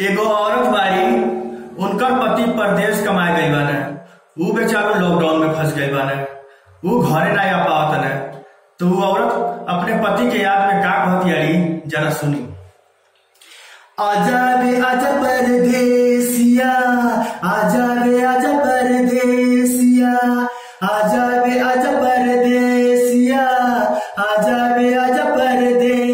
एगो औरत बाड़ी उनकर पति परदेश कमाए गई बाने। ऊ बेचारो लॉकडाउन में फंस गई बाने। ऊ घरे ना आ पावत ने। तो वो औरत अपने पति के याद में का कहती यारी जरा सुनी। आजा रे आजा परदेसिया आजा रे आजा परदेसिया आजा रे आजा परदेसिया आजा रे आजा परदेसिया।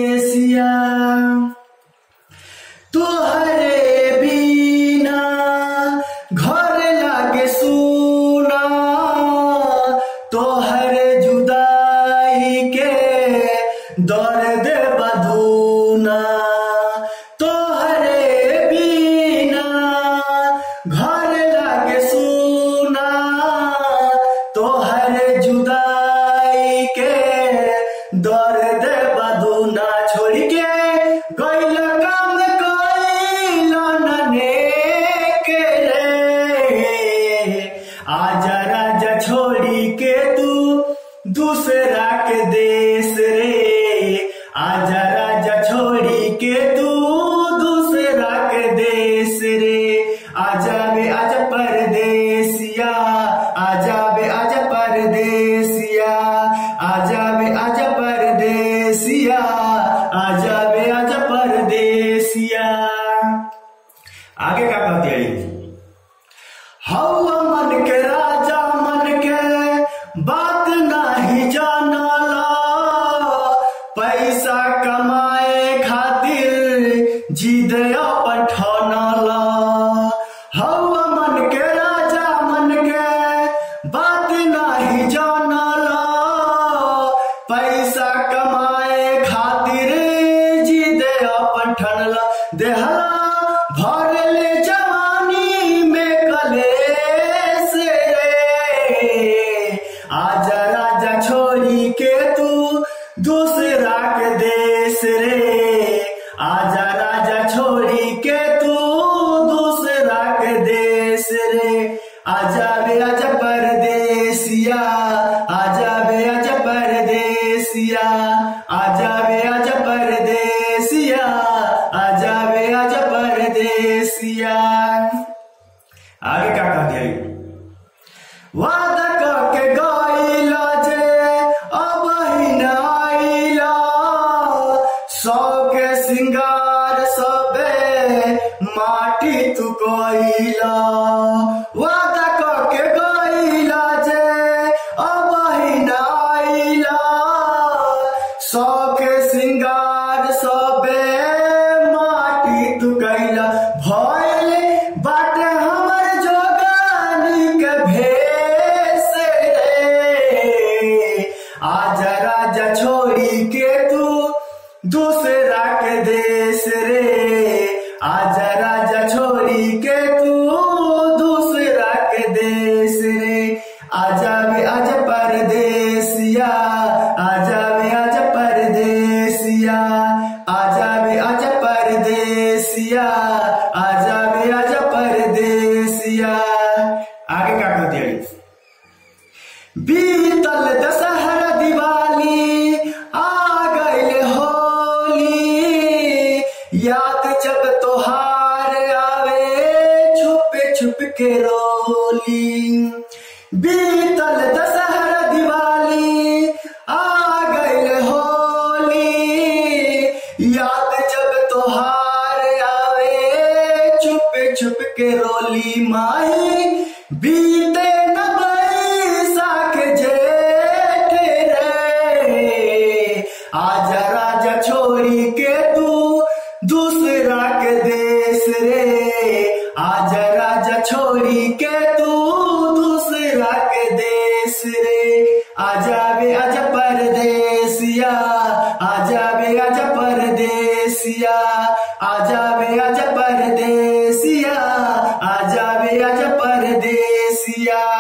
तोहर जुदाई के दर्द बधुना छोड़ के गैल काम कैल के रे। आजा राजा छोड़ी के तू दूसरा के देश रे। आजा राजा छोड़ी के तू दूसरा के देश रे। आजा बे आजा परदेसिया आजा बे आजा परदेसिया। आगे का कहती है? हवा मन के राजा मन के, बात नहीं जाना ला पैसा कमाए खातिर जी अपन भरले जवानी में कलेस रे। आजा राजा छोड़ी के तू दूसरा के देश रे। आजा राजा छोड़ी के तू दूसरा के देश रे। आजा बे आजा परदेसिया आजा बे आजा परदेसिया परदेसिया आगे का कहती है वादा करके गईला जे अब ही न आइला सौ के सिंगार, सबे माटी तू कोइला। वादा करके गईला जे अब ही न छोड़ी के तू दूसरा के देश रे। आजा राजा छोड़ी के तू दूसरा के देश रे। आजा भी आजा परदेसिया, आजा बे आजा परदेसिया। आजा बे आजा परदेसिया, आजा बे आजा परदेसिया। आगे का कहती है बीतल दशहरा जब तोहार आवे, छुप छुप के रोली। बीतल दशहरा दिवाली, आ गइल होली। याद जब तोहार आवे, छुप छुप के रोली माही। बीते आजा राजा छोड़ी के तू रे। आजा राजा छोड़ी के तू दूसरा के देश रे। आजा बे आजा परदेसिया आजा बे आजा परदेसिया आजा बे आजा परदेसिया आजा बे आजा परदेसिया।